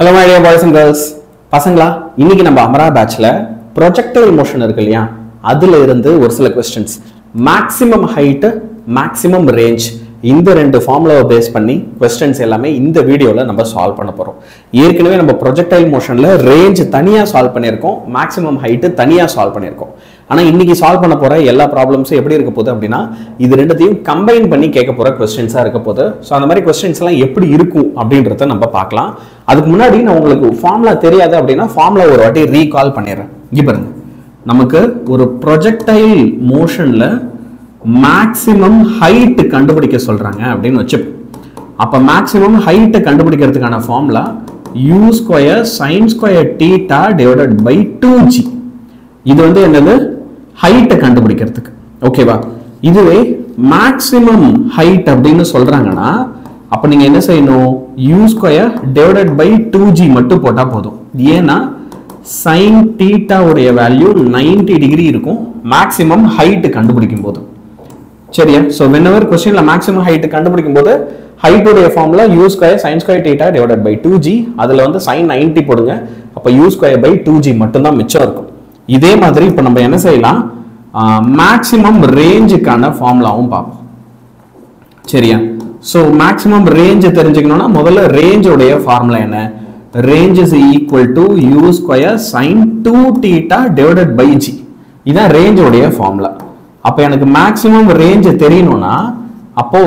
Hello my boys and girls பசங்களா இன்னைக்கு நம்ம அமரா பேட்ச்ல ப்ரொஜெக்டல் மோஷன் இருக்கு இல்லையா? அதுல இருந்து ஒரு சில questions maximum height maximum range இந்த ரெண்டு ஃபார்முலாவை பேஸ் பண்ணி கொஸ்டின்ஸ் எல்லாமே இந்த வீடியோவில் நம்ம சால்வ் பண்ண போகிறோம் ஏற்கனவே நம்ம ப்ரொஜெக்டைல் மோஷனில் ரேஞ்ச் தனியாக சால்வ் பண்ணியிருக்கோம் மேக்ஸிமம் ஹைட்டு தனியாக சால்வ் பண்ணியிருக்கோம். ஆனால் இன்னைக்கு சால்வ் பண்ண போகிற எல்லா ப்ராப்ளம்ஸும் எப்படி இருக்க போகுது அப்படின்னா இது ரெண்டுத்தையும் கம்பைன் பண்ணி கேட்க போகிற கொஸ்டின்ஸாக இருக்க போகுது. ஸோ அந்த மாதிரி கொஸ்டின்ஸ்லாம் எப்படி இருக்கும் அப்படின்றத நம்ம பார்க்கலாம். அதுக்கு முன்னாடி நான் உங்களுக்கு ஃபார்முலா தெரியாது அப்படின்னா ஃபார்முலா ஒரு வாட்டி ரீகால் பண்ணிடுறேன். இங்கே பாருங்க. நமக்கு ஒரு ப்ரொஜெக்டைல் மோஷனில் மேக்ஸிமம் ஹைட்டு கண்டுபிடிக்க சொல்கிறாங்க அப்படின்னு வச்சுப்போம் அப்போ மேக்ஸிமம் ஹைட்டை கண்டுபிடிக்கிறதுக்கான formula u square sine square theta divided by two g இது வந்து என்னது? ஹைட்டை கண்டுபிடிக்கிறதுக்கு. ஓகேவா இதுவே மேக்ஸிமம் ஹைட் அப்படின்னு சொல்கிறாங்கன்னா அப்போ நீங்கள் என்ன செய்யணும்? U square divided by two g மட்டும் போட்டால் போதும். ஏன்னா சைன் டீட்டாவுடைய வேல்யூ 90 டிகிரி இருக்கும். மேக்ஸிமம் ஹைட்டு கண்டுபிடிக்கும் போது சரியா ஸோ வென்எவர் கொஸ்டினில் மேக்ஸிமம் ஹைட்டு கண்டுபிடிக்கும் போது ஹைட்டுடைய ஃபார்மில் u square sine square theta divided by two g அதில் வந்து சைன் நைன்டி போடுங்க. அப்போ u square by two g மட்டும்தான் மிச்சம் இருக்கும். இதே மாதிரி இப்போ நம்ம என்ன செய்யலாம்? மேக்சிமம் ரேஞ்சுக்கான ஃபார்முலாவும் பார்ப்போம். சரியா? ஸோ மேக்ஸிமம் ரேஞ்சு தெரிஞ்சுக்கணும்னா முதல்ல ரேஞ்சோடைய ஃபார்முலா என்ன? Range is equal to u square sine two theta divided by g இதுதான் ரேஞ்சோடைய ஃபார்முலா அப்போ எனக்கு மேக்ஸிமம் ரேஞ்ச் தெரியணும்னா அப்போ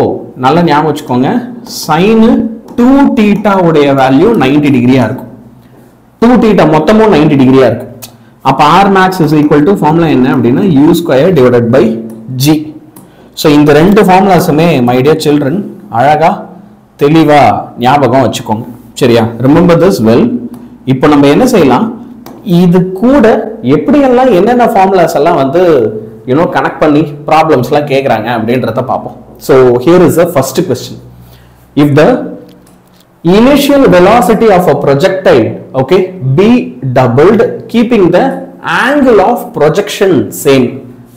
நல்லா ஞாபகம் வச்சுக்கோங்க. சைனு டூ டீட்டாவுடைய வேல்யூ நைன்டி டிகிரியாக இருக்கும். டூ டீட்டா மொத்தமும் நைன்டி டிகிரியாக இருக்கும். அப்போ R max is equal to formula என்ன அப்படின்னா u square divided by g so இந்த ரெண்டு ஃபார்முலாஸுமே மை டியர் சில்ட்ரன் அழகா தெளிவா ஞாபகம் வச்சுக்கோங்க. சரியா? ரிமெம்பர் திஸ் வெல் இப்போ நம்ம என்ன செய்யலாம்? இது கூட எப்படியெல்லாம் என்னென்ன ஃபார்முலாஸ் எல்லாம் வந்து யூனோ கனெக்ட் பண்ணி ப்ராப்ளம்ஸ்லாம் கேட்குறாங்க அப்படின்றத பார்ப்போம். So here is the first question if the initial velocity of a projectile okay be doubled keeping the angle of projection same.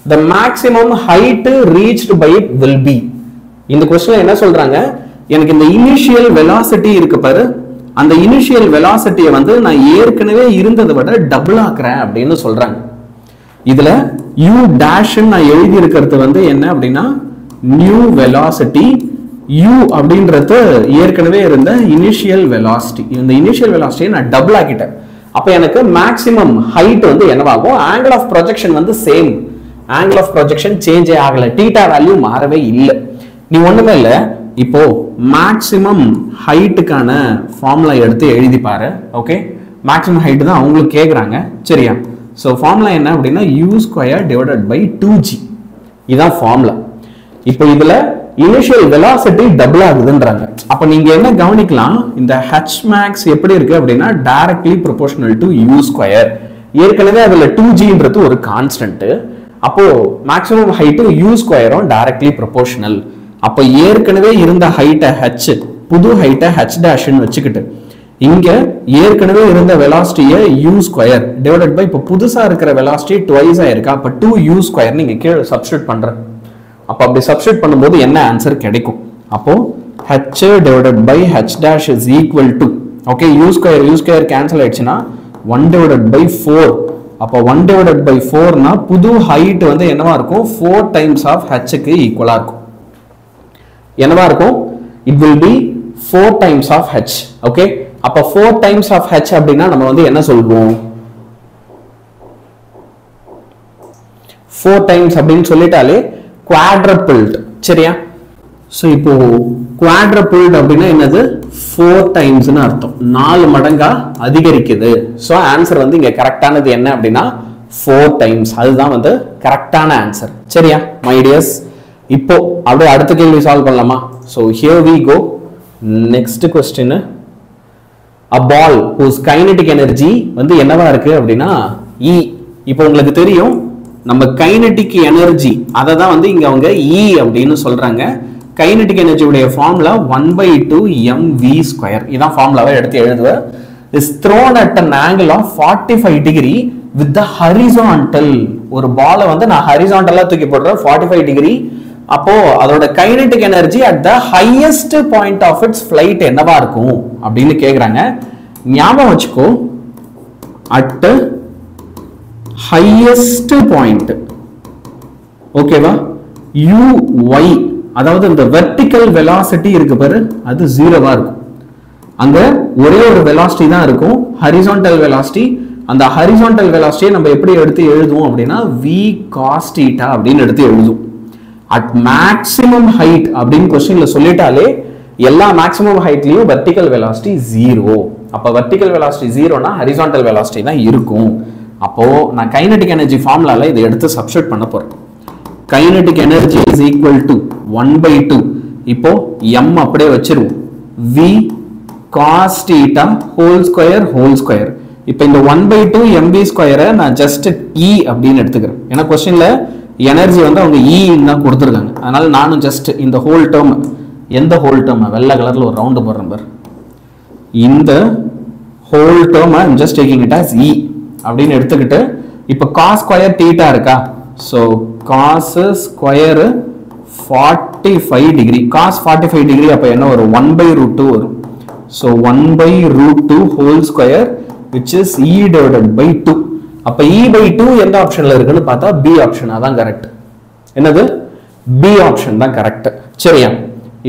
The maximum height reached by it will be. இந்த question என்ன சொல்றாங்க? எனக்கு இந்த initial velocity இருக்கு பாரு. அந்த initial வெலாசிட்டியை வந்து நான் ஏற்கனவே இருந்ததை விட டபுள் ஆக்குறேன் அப்படின்னு சொல்றாங்க. இதுல யூ டேஷ் நான் எழுதி இருக்கிறது வந்து என்ன அப்படின்னா நியூ வெலாசிட்டி u அப்படின்றது ஏற்கனவே இருந்த இனிஷியல் வெலாசிட்டி இந்த இனிஷியல் வெலாசிட்டியை நான் டபுள் ஆக்கிட்டேன். அப்போ எனக்கு மேக்ஸிமம் ஹைட் வந்து என்னவாகும்? ஆங்கிள் ஆஃப் ப்ரொஜெக்ஷன் வந்து சேம் ஆங்கிள் ஆஃப் ப்ரொஜெக்ஷன் சேஞ்சே ஆகலை. டீட்டா வேல்யூ மாறவே இல்லை. நீ ஒன்றுமே இல்லை. இப்போ மேக்ஸிமம் ஹைட்டுக்கான ஃபார்முலா எடுத்து எழுதி பாரு. ஓகே மேக்ஸிமம் ஹைட் தான் அவங்களுக்கு கேட்குறாங்க சரியா? ஸோ ஃபார்முலா என்ன அப்படின்னா u square divided by two g இதுதான் ஃபார்முலா இப்போ இதில் இனிஷியல் வெலாசிட்டி டபுள் ஆகுதுன்றாங்க. அப்போ நீங்க என்ன கவனிக்கலாம்? இந்த ஹெச் மேக்ஸ் எப்படி இருக்கு அப்படின்னா directly proportional to u square ஏற்கனவே அதுல டூ ஜின்றது ஒரு கான்ஸ்டன்ட் அப்போ மேக்ஸிமம் ஹைட்டு யூ ஸ்கொயரும் டைரக்ட்லி ப்ரொபோஷனல் அப்போ ஏற்கனவே இருந்த ஹைட்டை ஹெச் புது ஹைட்டை ஹெச் டேஷ்னு வச்சுக்கிட்டு இங்க ஏற்கனவே இருந்த வெலாசிட்டியை யூ ஸ்கொயர் டிவைடட் பை இப்போ புதுசா இருக்கிற வெலாசிட்டி டுவைஸ் ஆயிருக்கா அப்போ டூ யூ ஸ்கொயர் நீங்க கீழே சப்ஸ்டியூட் பண்ணுறேன் அப்போ அப்படி சப்ஸ்டியூட் பண்ணும்போது என்ன ஆன்சர் கிடைக்கும்? அப்போது H divided by H dash is equal to okay u square u square cancel ஆயிடுச்சுன்னா ஒன் டிவைடட் பை ஃபோர் அப்போ ஒன் டிவைடட் பை ஃபோர்னா புது ஹைட் வந்து என்னவா இருக்கும்? ஃபோர் டைம்ஸ் ஆஃப் ஹெச்சுக்கு ஈக்குவலா இருக்கும். என்னவா இருக்கும்? It will be four times of H okay அப்போ ஃபோர் டைம்ஸ் ஆஃப் ஹெச் அப்படின்னா நம்ம வந்து என்ன சொல்வோம்? ஃபோர் டைம்ஸ் அப்படின்னு சொல்லிட்டாலே குவாட்ரபிள்ட் சரியா ஸோ இப்போ குவாட்ரபிள்ட் அப்படின்னா என்னது ஃபோர் டைம்ஸ்னு அர்த்தம் நாலு மடங்கா அதிகரிக்குது ஸோ ஆன்சர் வந்து இங்க கரெக்டானது என்ன அப்படின்னா ஃபோர் டைம்ஸ் அதுதான் வந்து கரெக்டான ஆன்சர் சரியா மைடியஸ் இப்போ அப்படியே அடுத்த கேள்வி சால்வ் பண்ணலாமா so here we go next question a ball whose kinetic energy வந்து என்னவா இருக்கு அப்படின்னா இ இப்போ உங்களுக்கு தெரியும் நம்ம கைனடிக் எனர்ஜி அதை தான் வந்து இங்கே அவங்க இ அப்படின்னு சொல்கிறாங்க kinetic எனர்ஜியுடைய formula one by two m v square இதான் ஃபார்முலாவை எடுத்து எழுதுவேன் is thrown at an angle of forty five degree with the horizontal ஒரு பாலை வந்து நான் ஹரிசான்டலாக தூக்கி போடுறேன் ஃபார்ட்டி ஃபைவ் டிகிரி அப்போ அதோட kinetic energy at the highest point of its flight என்னவா இருக்கும்? அப்படின்னு கேட்குறாங்க ஞாபகம் வச்சுக்கோ. அட் ஹையஸ்ட் பாயிண்ட் ஓகேவா யூ ஒய் அதாவது இந்த வெர்டிக்கல் வெலாசிட்டி இருக்கு பாரு அது ஜீரோவா இருக்கும். அங்க ஒரே ஒரு வெலாசிட்டி தான் இருக்கும். ஹரிசான்டல் வெலாசிட்டி அந்த ஹரிசான்டல் வெலாசிட்டியை நம்ம எப்படி எடுத்து எழுதுவோம் அப்படின்னா வி காஸ்டீட்டா அப்படின்னு எடுத்து எழுதுவோம். அட் மேக்சிமம் ஹைட் அப்படின்னு கொஸ்டின்ல சொல்லிட்டாலே எல்லா மேக்ஸிமம் ஹைட்லயும் வெர்டிக்கல் வெலாசிட்டி ஜீரோ அப்ப வெர்டிக்கல் வெலாசிட்டி ஜீரோனா ஹரிசான்டல் வெலாசிட்டி தான் இருக்கும். அப்போது நான் கைனடிக் எனர்ஜி ஃபார்முலால இதை எடுத்து சப்ஸ்டியூட் பண்ண போகிறோம் kinetic energy is equal to one by two இப்போது எம் அப்படியே வச்சிருவோம். V cos theta whole square whole square இப்போ இந்த ஒன் பை டூ எம்பி ஸ்கொயரை நான் ஜஸ்ட் இ e அப்படின்னு எடுத்துக்கிறேன். ஏன்னா கொஸ்டினில் எனர்ஜி வந்து அவங்க e இன்னு தான் கொடுத்துருக்காங்க. அதனால் நானும் ஜஸ்ட் இந்த ஹோல் டேர்ம் எந்த ஹோல் டேர்ம் வெள்ளை கலரில் ஒரு ரவுண்டு போடுறேன் பாரு. இந்த whole term I'm just taking it as E அப்படின்னு எடுத்துக்கிட்டு இப்போ காஸ் ஸ்கொயர் தீட்டா இருக்கா? So cos square forty five degree cos forty five degree அப்போ என்ன வரும்? ஒன் பை ரூட் டூ வரும். So one by root two whole square which is E divided by two அப்போ E by two எந்த ஆப்ஷன்ல இருக்குன்னு பார்த்தா பி ஆப்ஷன் அதான் கரெக்ட் என்னது? பி ஆப்ஷன் தான் கரெக்ட் சரியா?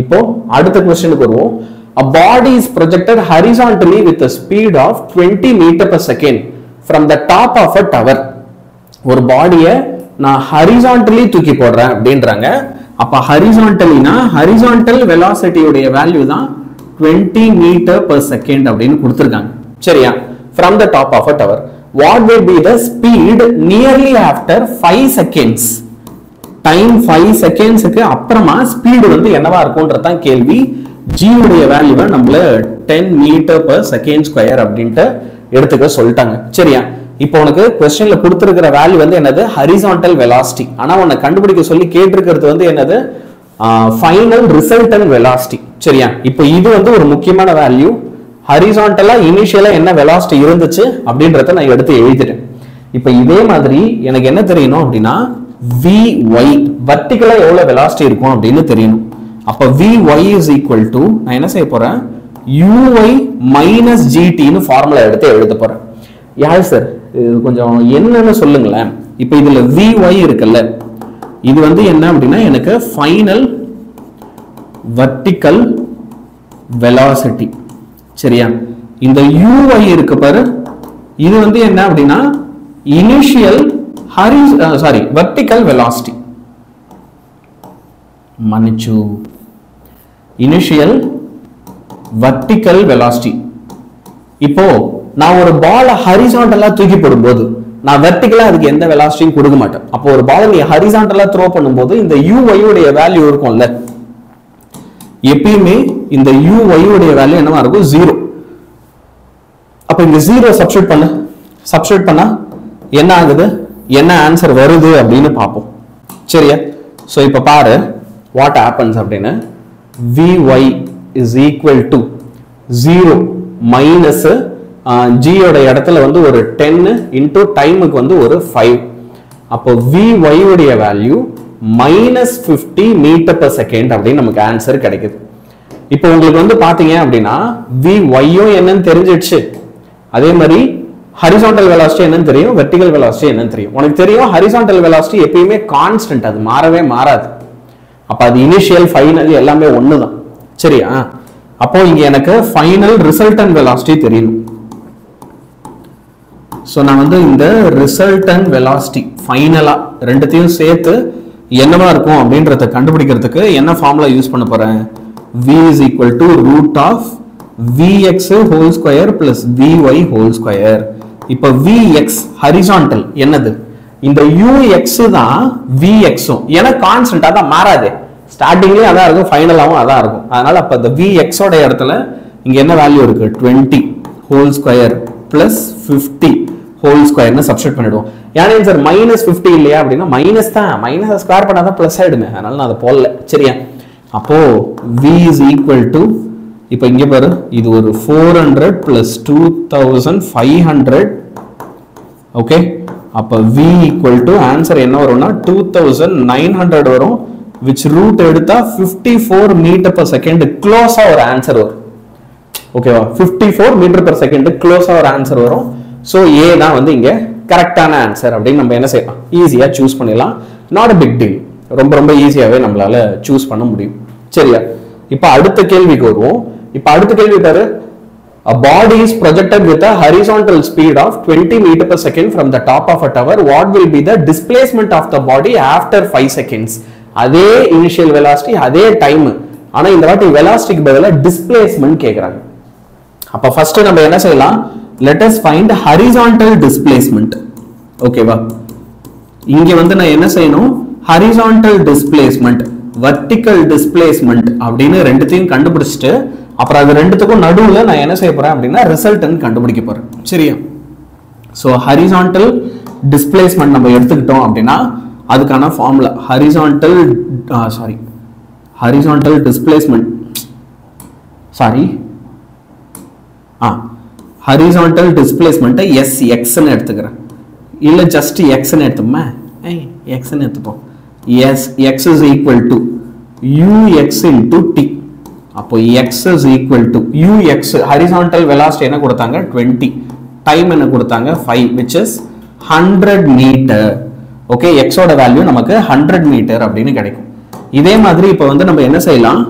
இப்போ அடுத்த கொஸ்டினுக்கு வருவோம். A body is projected horizontally with speed of twenty metre per second from the top of a tower ஒரு பாடியை நான் ஹரிசான்டலி தூக்கி போடுறேன் அப்படின்றாங்க. அப்போ ஹரிசான்டலினா ஹரிசான்டல் வெலாசிட்டியுடைய வேல்யூ தான் 20 மீட்டர் பர் செகண்ட் அப்படின்னு கொடுத்துருக்காங்க. சரியா? From the top of a tower what will be the speed nearly after 5 seconds time five செகண்ட்ஸுக்கு அப்புறமா ஸ்பீடு வந்து என்னவா இருக்கும்ன்றது தான் கேள்வி. ஜியுடைய வேல்யூவை நம்மள ten metre per second square அப்படின்ட்டு எடுத்துக்க சொல்லிட்டாங்க. சரியா? இப்போ உனக்கு கொஸ்டின்ல கொடுத்துருக்கிற வேல்யூ வந்து என்னது? ஹரிசான்டல் வெலாசிட்டி ஆனா உன்னை கண்டுபிடிக்க சொல்லி கேட்டிருக்கிறது வந்து என்னது? ஃபைனல் ரிசல்டன் வெலாசிட்டி சரியா? இப்போ இது வந்து ஒரு முக்கியமான வேல்யூ ஹரிசான்டலா இனிஷியலா என்ன வெலாசிட்டி இருந்துச்சு? அப்படின்றத நான் எடுத்து எழுதிட்டேன். இப்போ இதே மாதிரி எனக்கு என்ன தெரியணும் அப்படின்னா வி ஒய் வர்டிகலா எவ்வளவு வெலாசிட்டி இருக்கும் அப்படின்னு தெரியணும். அப்போ v y is equal to நான் என்ன செய்ய போறேன்? யூஒய் மைனஸ் ஜிடின்னு ஃபார்முலா எடுத்து எழுத போறேன். யார் சார் இது கொஞ்சம் என்னன்னு சொல்லுங்களேன். இப்போ இதில் விஒய் இருக்குல்ல. இது வந்து என்ன அப்படின்னா எனக்கு ஃபைனல் வர்டிக்கல் வெலாசிட்டி சரியா? இந்த யூஐ இருக்கு பாரு. இது வந்து என்ன அப்படின்னா இனிஷியல் ஹரி சாரி வெர்டிக்கல் வெலாசிட்டி மன்னிச்சு. இனிஷியல் வர்டிக்கல் வெலாசிட்டி இப்போ நான் ஒரு பாலை ஹரிசாண்டலா தூக்கி போடும்போது நான் வெர்டிகலா அதுக்கு எந்த வெலாசிட்டியும் கொடுக்க மாட்டேன். அப்போ ஒரு பாலை நீ ஹரிசாண்டலா த்ரோ பண்ணும்போது இந்த யூஒயுடைய வேல்யூ இருக்கும்ல. எப்பயுமே இந்த யூஒயுடைய உடைய வேல்யூ என்னவா இருக்கும்? ஜீரோ அப்ப இந்த ஜீரோ சப்ஸ்டியூட் பண்ண. சப்ஸ்டியூட் பண்ணா என்ன ஆகுது? என்ன ஆன்சர் வருது அப்படின்னு பார்ப்போம். சரியா? ஸோ இப்போ பாரு வாட் ஆப்பன்ஸ் அப்படின்னு. V is equal to zero minus ஜியோட இடத்துல வந்து ஒரு டென்னு இன்டூ டைமுக்கு வந்து ஒரு ஃபைவ் அப்போ வி உடைய value minus fifty metre per second அப்படின்னு நமக்கு ஆன்சர் கிடைக்குது. இப்போ உங்களுக்கு வந்து பார்த்தீங்க அப்படின்னா வி ஒய்யும் என்னன்னு தெரிஞ்சிடுச்சு. அதே மாதிரி ஹரிசாண்டல் வெலாசிட்டி என்னன்னு தெரியும் வெர்டிகல் வெலாசிட்டி என்னன்னு தெரியும். உனக்கு தெரியும் ஹரிசாண்டல் வெலாசிட்டி எப்பயுமே கான்ஸ்டன்ட் அது மாறவே மாறாது. அப்போ அது இனிஷியல் ஃபைனல் எல்லாமே ஒன்று தான் சரியா? அப்போ இங்க எனக்கு ஃபைனல் ரிசல்டன் வெலாசிட்டி தெரியணும் ஸோ நான் வந்து இந்த ரிசல்டன் வெலாசிட்டி ஃபைனலாக ரெண்டுத்தையும் சேர்த்து என்னவா இருக்கும் அப்படின்றத கண்டுபிடிக்கிறதுக்கு என்ன ஃபார்முலா யூஸ் பண்ண போறேன்? V is equal to root of v x whole square plus v y whole square இப்போ விஎக்ஸ் ஹரிசான்டல் என்னது? இந்த யூஎக்ஸ் தான் விஎக்ஸும் ஏன்னா கான்ஸ்டன்டா தான் மாறாதே. ஸ்டார்டிங்லயும் அதான் இருக்கும் ஃபைனலாகவும் அதான் இருக்கும். அதனால அப்போ இந்த வி எக்ஸோட இடத்துல இங்கே என்ன வேல்யூ இருக்கு? 20 whole square plus fifty whole ஸ்கொயர்னு சப்ஸ்டியூட் பண்ணிடுவோம். ஏன்னா சார் மைனஸ் ஃபிஃப்டி இல்லையா அப்படின்னா மைனஸ் தான். மைனஸ் ஸ்கொயர் பண்ணால் தான் ப்ளஸ் ஆகிடுமே அதனால நான் அதை போடல. சரியா? அப்போ வி இஸ் ஈக்குவல் டு இப்போ இங்கே பாரு இது ஒரு four hundred plus two thousand five hundred okay அப்போ வி ஈக்குவல் டு ஆன்சர் என்ன வரும்னா டூ தௌசண்ட் நைன் ஹண்ட்ரட் வரும். விச் ரூட் எடுத்தா fifty four metre per second க்ளோஸாக ஒரு ஆன்சர் வரும். ஓகேவா fifty four metre per second க்ளோஸாக ஒரு ஆன்சர் வரும். ஸோ ஏ தான் வந்து இங்கே கரெக்டான ஆன்சர் அப்படின்னு நம்ம என்ன செய்யலாம்? ஈஸியாக சூஸ் பண்ணிடலாம். நாட் அ பிக் டீல் ரொம்ப ரொம்ப ஈஸியாகவே நம்மளால சூஸ் பண்ண முடியும். சரியா? இப்போ அடுத்த கேள்விக்கு வருவோம். இப்போ அடுத்த கேள்வி பாரு. A body is projected with a horizontal speed of 20 meter per second from the top of a tower. What will be the displacement of the body after 5 seconds? அதே இனிஷியல் வெலாசிட்டி அதே டைம் ஆனால் இந்த வாட்டி வெலாசிட்டிக்கு பதிலாக displacement கேட்குறாங்க அப்போ first நம்ம என்ன செய்யலாம்? Let us find horizontal displacement ஓகேவா இங்க வந்து நான் என்ன செய்யணும்? ஹரிசான்டல் டிஸ்பிளேஸ்மெண்ட் வர்டிக்கல் டிஸ்பிளேஸ்மெண்ட் அப்படின்னு ரெண்டுத்தையும் கண்டுபிடிச்சிட்டு அப்புறம் அது ரெண்டுத்துக்கும் நடுவில் நான் என்ன செய்ய போறேன் அப்படின்னா ரிசல்ட்னு கண்டுபிடிக்க போறேன். சரியா? ஸோ ஹரிசான்டல் டிஸ்பிளேஸ்மெண்ட் நம்ம எடுத்துக்கிட்டோம் அப்படின்னா அதுக்கான formula horizontal sorry horizontal displacement sorry ah. Horizontal டிஸ்பிளேஸ்மெண்ட்டை s எக்ஸ்ன்னு எடுத்துக்கிறேன். இல்லை ஜஸ்ட் எக்ஸ்ன்னு எடுத்துப்போமே ஏய் எக்ஸ்ன்னு எடுத்துப்போம். S x is equal to u x into t அப்போ x is equal to u x horizontal velocity என்ன கொடுத்தாங்க? டுவெண்ட்டி டைம் என்ன கொடுத்தாங்க? Five which is hundred metre okay எக்ஸோட வேல்யூ நமக்கு ஹண்ட்ரட் மீட்டர் அப்படின்னு கிடைக்கும். இதே மாதிரி இப்போ வந்து நம்ம என்ன செய்யலாம்?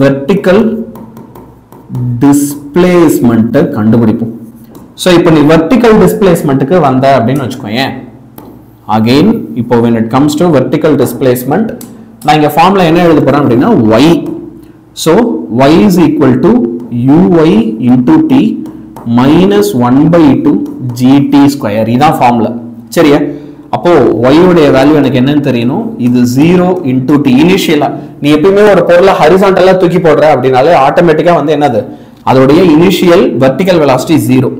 வெர்டிக்கல் டிஸ்பிளேஸ்மெண்ட்டை கண்டுபிடிப்போம். ஸோ இப்போ நீ வெர்டிக்கல் டிஸ்பிளேஸ்மெண்ட்டுக்கு வந்த அப்படின்னு வச்சுக்கோங்க அகெயின் இப்போ when it comes to vertical displacement நான் இங்கே ஃபார்மில் என்ன எழுத போகிறேன் அப்படின்னா y. So y is equal to u y into t minus one by two g t square இதான் ஃபார்ம்ல சரியா? அப்போது ஒய்வுடைய வேல்யூ எனக்கு என்னன்னு தெரியணும்? இது ஜீரோ இன்டூ டி இனிஷியலாக நீ எப்பயுமே ஒரு பொருளை ஹரிசாண்டலாக தூக்கி போடுற அப்படின்னாலே ஆட்டோமேட்டிக்காக வந்து என்னது? அதோடைய initial vertical velocity zero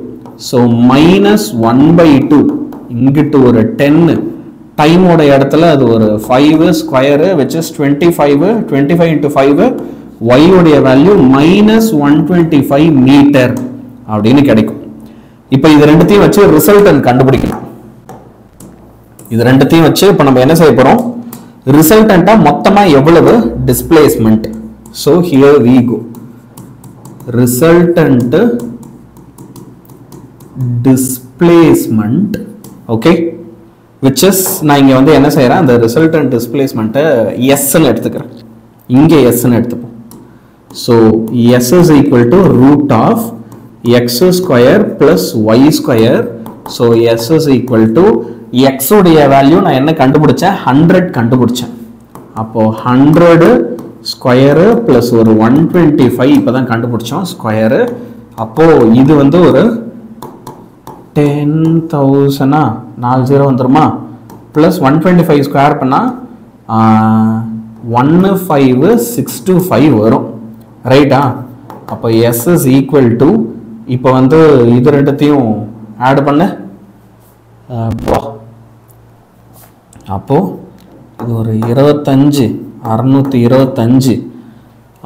so minus one by two இங்கிட்டு ஒரு டென்னு டைமோட இடத்துல அது ஒரு five square which is twenty five twenty five into five ஒய்யுடைய value minus one twenty five metre அப்படின்னு கிடைக்கும். இப்போ இது ரெண்டுத்தையும் வச்சு ரிசல்ட் கண்டுபிடிக்கணும் இது ரெண்டுத்தையும் வச்சு இப்போ நம்ம என்ன செய்ய போகிறோம் ரிசல்டண்ட்டாக மொத்தமாக எவ்வளவு displacement so here we go resultant displacement okay which is நான் இங்கே வந்து என்ன செய்கிறேன் அந்த ரிசல்டன்ட் டிஸ்பிளேஸ்மெண்ட்டை எஸ்ன்னு எடுத்துக்கிறேன். இங்கே எஸ்ன்னு எடுத்துப்போம். So s is equal to root of x square plus y square so s is equal to x value நான் என்ன கண்டுபிடிச்சேன்? ஹண்ட்ரட் கண்டுபிடிச்சேன். அப்போது ஹண்ட்ரடு ஸ்கொயரு ப்ளஸ் ஒரு ஒன் டுவெண்ட்டி ஃபைவ் இப்போ தான் கண்டுபிடிச்சோம் ஸ்கொயரு அப்போது இது வந்து ஒரு டென் தௌசண்டா நாலு ஜீரோ வந்துடுமா plus one twenty five square பண்ணால் ஒன்று ஃபைவ் சிக்ஸ் டூ ஃபைவ் வரும். ரைட்டா அப்போ எஸ் இஸ் ஈக்குவல் டு இப்போ வந்து இது ரெண்டுத்தையும் ஆட் பண்ண. அப்போது இது ஒரு இருபத்தஞ்சு அறநூற்றி இருபத்தஞ்சு.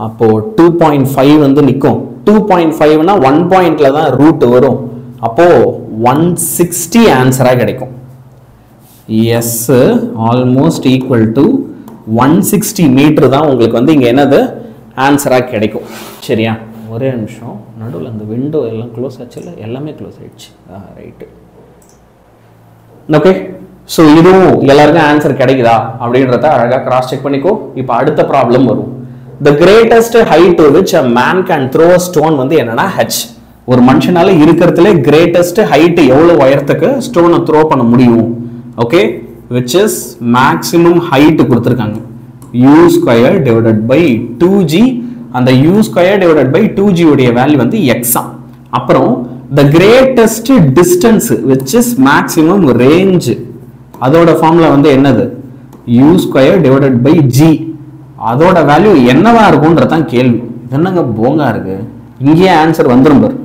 அப்போது டூ பாயிண்ட் ஃபைவ் வந்து நிற்கும் டூ பாயிண்ட் ஃபைவ்னா ஒன் பாயிண்டில் தான் ரூட் வரும். அப்போது ஒன் சிக்ஸ்டி ஆன்சராக கிடைக்கும். S almost equal to one sixty metre தான் உங்களுக்கு வந்து இங்கே என்னது? ஆன்சராக கிடைக்கும். சரியா? ஒரே நிமிஷம். நடுவில் அந்த விண்டோ எல்லாம் க்ளோஸ் ஆச்சு இல்லை எல்லாமே க்ளோஸ் ஆயிடுச்சு. ரைட்டு ஓகே ஸோ இதுவும் எல்லாருக்கும் ஆன்சர் கிடைக்குதா? அப்படின்றத அழகாக கிராஸ் செக் பண்ணிக்கோ. இப்போ அடுத்த ப்ராப்ளம் வரும். The greatest height which a man can throw a stone வந்து என்னன்னா ஹெச் ஒரு மனுஷனால இருக்கிறதுல கிரேட்டஸ்ட் ஹைட் எவ்வளோ உயரத்துக்கு ஸ்டோனை த்ரோ பண்ண முடியும்? Okay which is maximum height கொடுத்துருக்காங்க. U square divided by two g அந்த u square divided by two g உடைய வேல்யூ வந்து எக்ஸா அப்புறம் the greatest distance which is maximum range அதோட ஃபார்முலா வந்து என்னது? U square divided by g அதோட வேல்யூ என்னவா இருக்கும்ன்றதான் கேள்வி. என்னங்க போங்கா இருக்கு? இங்கேயே ஆன்சர் வந்துரும் பாரு.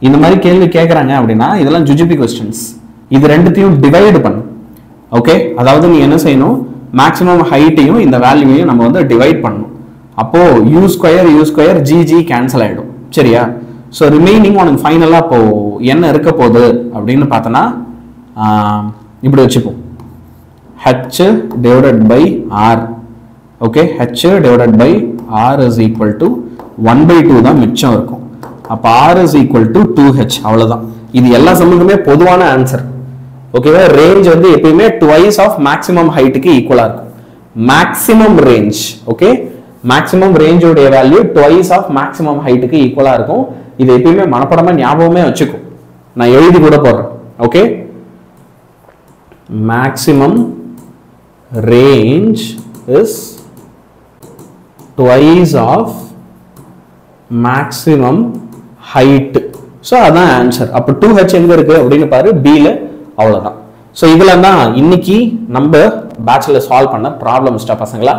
இந்த மாதிரி கேள்வி கேட்குறாங்க அப்படின்னா இதெல்லாம் ஜுஜிபி கொஸ்டின்ஸ் இது ரெண்டுத்தையும் டிவைடு பண்ணு. ஓகே அதாவது நீ என்ன செய்யணும்? மேக்ஸிமம் ஹைட்டையும் இந்த வேல்யூவையும் நம்ம வந்து டிவைட் பண்ணணும். அப்போ u square u square g g cancel ஆகிடும் சரியா? ஸோ ரிமைனிங் உனக்கு ஃபைனலாக இப்போது என்ன இருக்க போகுது அப்படின்னு பார்த்தோன்னா இப்படி வச்சுப்போம். H divided by r okay h divided by r is equal to one by two தான் மிச்சம் இருக்கும். அப்போ r is equal to two h அவ்வளோதான் இது எல்லா சம்மந்தமே பொதுவான ஆன்சர் ஓகேவா ரேஞ்ச் வந்து எப்பயுமே டுவைஸ் ஆஃப் மேக்ஸிமம் ஹைட்டுக்கு ஈக்குவலாக இருக்கும். மேக்ஸிமம் ரேஞ்ச் ஓகே மேக்ஸிமம் ரேஞ்சோடைய வேல்யூ டுவைஸ் ஆஃப் மேக்ஸிமம் ஹைட்டுக்கு ஈக்குவலாக இருக்கும். இது எப்பயுமே மனப்படமாக ஞாபகமே வச்சுக்கும் நான் எழுதி கூட போடுறேன். Okay maximum range is twice of maximum height so அதான் ஆன்சர் அப்போ டூ ஹெச் எங்க இருக்கு அப்படின்னு பாரு பியில் அவ்வளோதான் ஸோ இதில் தான் இன்னைக்கு நம்ம பேச்சில் சால்வ் பண்ண ப்ராப்ளம்ஸ்டா பசங்களா?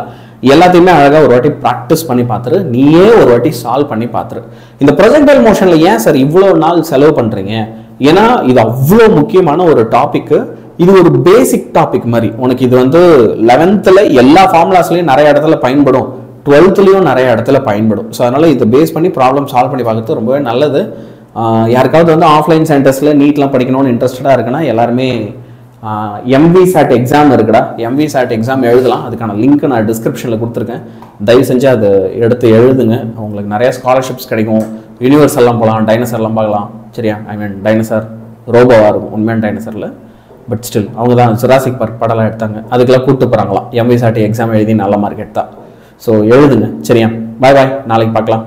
எல்லாத்தையுமே அழகாக ஒரு வாட்டி ப்ராக்டிஸ் பண்ணி பார்த்துரு நீயே ஒரு வாட்டி சால்வ் பண்ணி பார்த்துரு இந்த ப்ரொஜெக்டல் மோஷனில் ஏன் சார் இவ்வளோ நாள் செலவு பண்ணுறீங்க ஏன்னா இது அவ்வளோ முக்கியமான ஒரு டாபிக்கு இது ஒரு பேசிக் டாபிக் மாதிரி. உனக்கு இது வந்து லெவன்த்தில் எல்லா ஃபார்முலாஸ்லையும் நிறைய இடத்துல பயன்படும். டுவெல்த்லேயும் நிறைய இடத்துல பயன்படும். ஸோ அதனால் இதை பேஸ் பண்ணி ப்ராப்ளம் சால்வ் பண்ணி பார்க்கறது ரொம்பவே நல்லது. யாருக்காவது வந்து ஆஃப்லைன் சென்டர்ஸில் நீட்லாம் படிக்கணும்னு இன்ட்ரெஸ்டடாக இருக்குன்னா எல்லாருமே எம்வி சாட் எக்ஸாம் இருக்குடா. எம்வி சாட் எக்ஸாம் எழுதலாம். அதுக்கான லிங்க் நான் டிஸ்கிரிப்ஷனில் கொடுத்துருக்கேன். தயவு செஞ்சு அதை எடுத்து எழுதுங்க. உங்களுக்கு நிறைய ஸ்காலர்ஷிப்ஸ் கிடைக்கும். யூனிவர்ஸ் எல்லாம் போகலாம் டைனோசர் எல்லாம் பார்க்கலாம். சரியா? ஐ மீன் டைனோசர் ரோபோவாக இருக்கும். உண்மையான டைனோசரில் பட் ஸ்டில் அவங்க தான் சுராசிக் பார்க் படம்லாம் எடுத்தாங்க. அதுக்கெல்லாம் கூப்பிட்டு போகிறாங்களாம் எம்வி சாட்டி எக்ஸாம் எழுதி நல்ல மார்க் எடுத்தா. ஸோ எழுதுங்க. சரியா? பாய் பாய் நாளைக்கு பார்க்கலாம்.